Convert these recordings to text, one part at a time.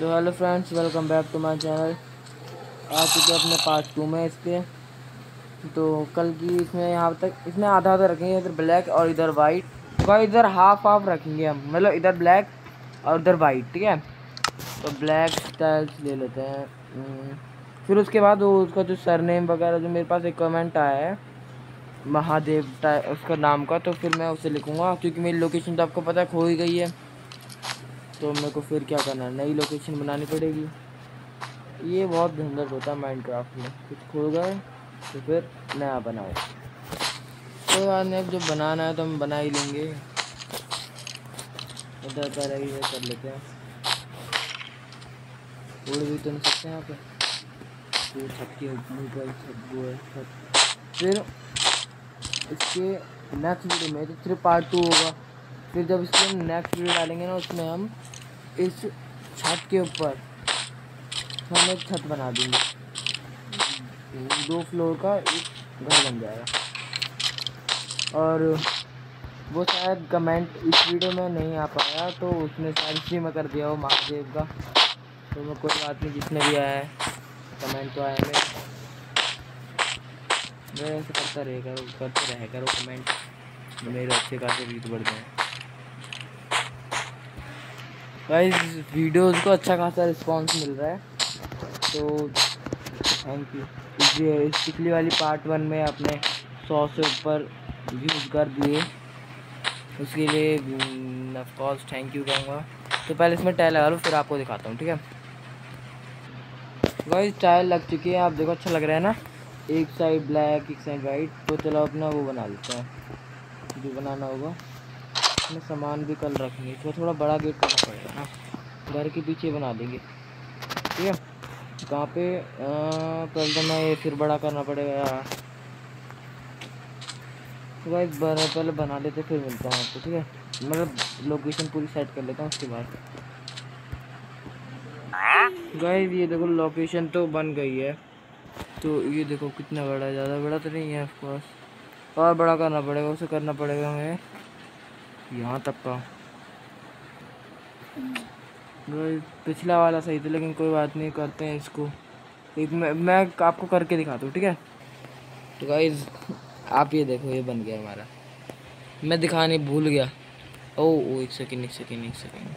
तो hello friends welcome back to my channel. आ चुके अपने पार्ट टू में इसके। तो कल की इसमें यहाँ तक इसमें आधा आधा रखेंगे इधर ब्लैक और इधर वाइट और इधर हाफ़ हाफ़ रखेंगे हम। मतलब इधर ब्लैक और उधर वाइट ठीक है? तो ब्लैक स्टाइल्स ले लेते हैं। हम्म, फिर उसके बाद वो उसका जो सरनेम वगैरह जो मेरे पास एक कमेंट आया है महादेव उसका नाम का तो फिर मैं उसे लिखूँगा क्योंकि मेरी लोकेशन तो आपको पता खो ही गई है। तो मेरे को फिर क्या करना है? नई लोकेशन बनानी पड़ेगी। ये बहुत झंझट होता है माइनक्राफ्ट में। कुछ खो गए तो फिर नया बनाओ। कोई बात नहीं अब जब बनाना है तो हम बना ही लेंगे। इधर पहले कर लेते हैं। उड़ भी तो नहीं सकते यहाँ पे। तो छत है फिर इसके नेक्स्ट वीडियो में तो सिर्फ़ पार्ट टू होगा। फिर जब इसके नेक्स्ट वीडियो डालेंगे ना, उसमें हम इस छत के ऊपर हम एक छत बना देंगे। दो फ्लोर का एक घर बन जाएगा। और वो शायद कमेंट इस वीडियो में नहीं आ पाया तो उसने शायद इसी में कर दिया हो महादेव का। तो मैं कोई बात नहीं, जिसने भी आया है कमेंट तो आए मेरे मैं ऐसे करता रहे करो, करते रहे वो कमेंट मेरे अच्छे खासे व्यूज़ बढ़ जाए गाइस वीडियोस को अच्छा खासा रिस्पांस मिल रहा है। तो थैंक यू ये पिछली वाली पार्ट वन में आपने सौ से ऊपर व्यूज़ कर दिए। उसके लिए ऑफकोर्स थैंक यू कहूँगा। तो पहले इसमें टाइल लगा लो, फिर आपको दिखाता हूँ, ठीक है? गाइस टाइल लग चुकी है। आप देखो अच्छा लग रहा है ना? एक साइड ब्लैक एक साइड वाइट तो चलो अपना वो बना लेते हैं। जो बनाना होगा। इसमें सामान भी कल रखेंगे। इसमें थोड़ा बड़ा गेट करना पड़ेगा ना। घर के पीछे बना देंगे। ठीक है? कहाँ पे? पहले तो मैं ये फिर बड़ा करना पड़ेगा यार। तो भाई पहले बना लेते, फिर मिलता हूँ आपको, ठीक है? मतलब लोकेशन पूरी सेट कर लेता हूँ उसके बाद। गाइस ये देखो लोकेशन तो बन गई है। तो ये देखो, कितना बड़ा है, ज़्यादा बड़ा तो नहीं है ऑफकोर्स और बड़ा करना पड़ेगा, उसे करना पड़ेगा हमें। यहाँ तक का। पिछला वाला सही था लेकिन कोई बात नहीं करते हैं इसको। एक मैं, मैं आपको करके दिखाता हूँ ठीक है? तो गाइज़ आप ये देखो ये बन गया हमारा। मैं दिखाने भूल गया। ओ ओ एक सेकेंड एक सेकेंड एक सेकेंड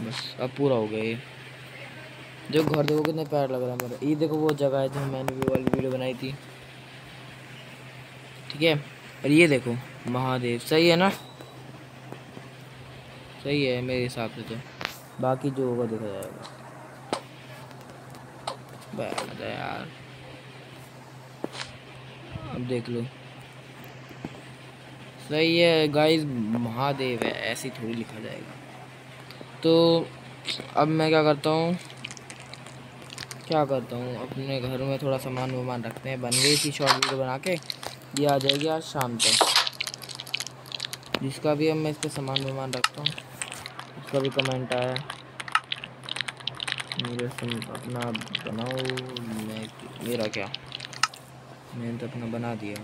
बस अब पूरा हो गया ये। जो घर देखो कितना प्यार लग रहा है मेरा। ये देखो वो जगह है जहाँ मैंने वो वाली वीडियो बनाई थी। ठीक है? और ये देखो, महादेव। सही है ना? सही है मेरे हिसाब से तो। बाकी जो होगा देखा जाएगा। यार। अब देख लो। सही है गाइस महादेव है, ऐसे थोड़ी लिखा जाएगा। तो अब मैं क्या करता हूँ? क्या करता हूँ? अपने घर में थोड़ा सामान वामान रखते हैं। बन गई थी शॉर्ट वीडियो बना के। ये आ जाएगी आज शाम तक। जिसका भी अब मैं इस पर सामान वामान रखता हूँ। उसका भी कमेंट आया। मेरे से अपना बनाओ। मैं मेरा क्या? मैंने तो अपना बना दिया।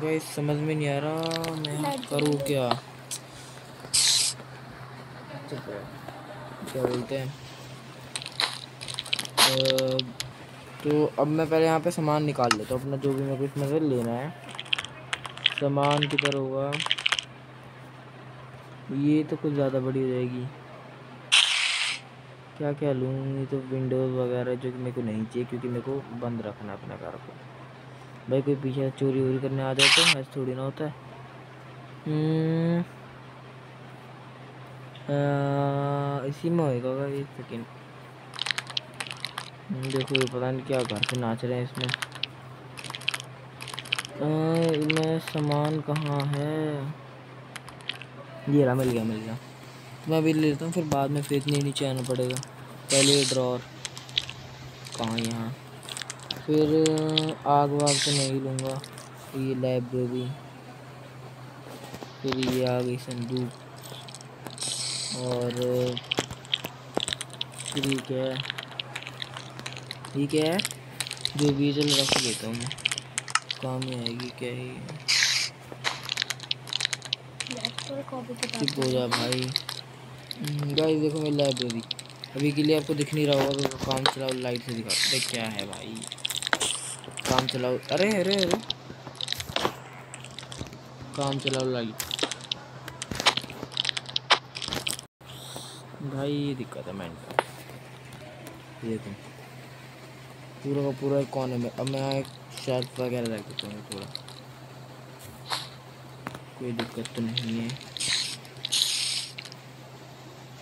भाई हम्म, समझ में नहीं आ रहा मैं करूँ क्या? क्या बोलते हैं? तो अब मैं पहले यहाँ पे सामान निकाल लेता हूँ अपना जो भी मेरे को इसमें से लेना है। सामान किधर होगा? ये तो कुछ ज़्यादा बड़ी हो जाएगी। क्या क्या लूँ? ये तो विंडोज़ वगैरह जो कि मेरे को नहीं चाहिए क्योंकि मेरे को बंद रखना है अपने कार को। भाई कोई पीछे चोरी वोरी करने आ जाए तो ऐसा थोड़ी ना होता है। हम्म, इसी में होएगा एक सेकेंड देखो ये पता नहीं क्या घर से नाच रहे हैं इसमें। मैं सामान कहाँ है? ये रहा, मिल गया मिल गया। तो मैं अभी ले लेता हूँ, फिर बाद में फिर इतनी नीचे आना पड़ेगा। पहले ड्रॉर कहाँ यहाँ? फिर आग वाग तो नहीं लूँगा। ये लाइब्रेरी फिर ये आ गई संदूक। और फिर क्या है। ये क्या है। जो भी चल रख लेता हूँ काम ही आएगी क्या ही। चुप हो जा भाई। गाइस हम्म, देखो मेरी लाइब्रेरी अभी के लिए आपको दिख नहीं रहा होगा तो काम चलाओ लाइट से दिखा अरे क्या है भाई? काम चलाओ। अरे अरे अरे। काम चलाओ लाइट भाई ये दिक्कत है मेंटल देखो। पूरा का पूरा एक कोने में। अब मैं यहाँ एक शेल्फ वगैरह रख देता हूँ थोड़ा। कोई दिक्कत तो नहीं है।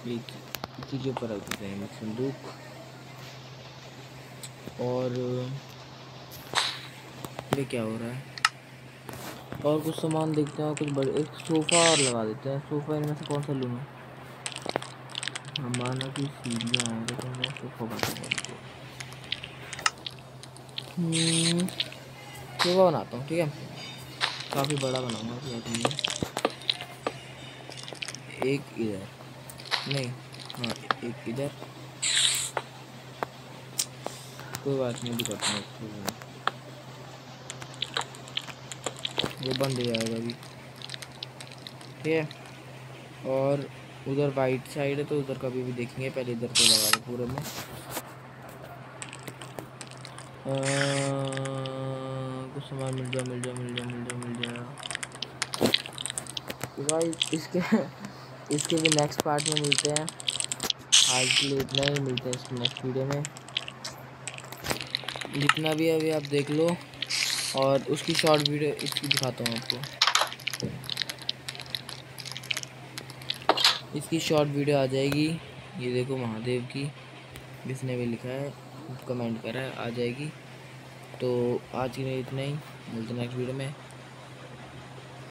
इसी के ऊपर रख देते हैं संदूक। और ये क्या हो रहा है? और कुछ सामान देखते हैं, कुछ बड़े, एक सोफ़ा और लगा देते हैं। सोफ़ा इनमें से कौन सा लूँगा हमारा की सीढ़ियाँ हैं तो मैं सोफ़ा बना हम्म, सोफ़ा बनाता हूँ ठीक है? काफ़ी बड़ा बनाऊँगा एक इधर नहीं हाँ एक इधर। कोई बात नहीं भी करता हूँ वो बंद हो जाएगा अभी। ठीक है? और उधर वाइट साइड है तो उधर कभी भी देखेंगे पहले इधर तो लगा पूरे में। कुछ सामान मिल जाए मिल जाए मिल जाए मिल जाए मिल जाए भाई, इसके इसके भी नेक्स्ट पार्ट में मिलते हैं। आज के लिए इतना ही, मिलते हैं इसके नेक्स्ट वीडियो में। जितना भी अभी आप देख लो। और उसकी शॉर्ट वीडियो इसकी दिखाता हूँ आपको। इसकी शॉर्ट वीडियो आ जाएगी। ये देखो महादेव की, जिसने भी लिखा है। कमेंट करा आ जाएगी। तो आज के लिए इतना ही। मिलते नेक्स्ट वीडियो में।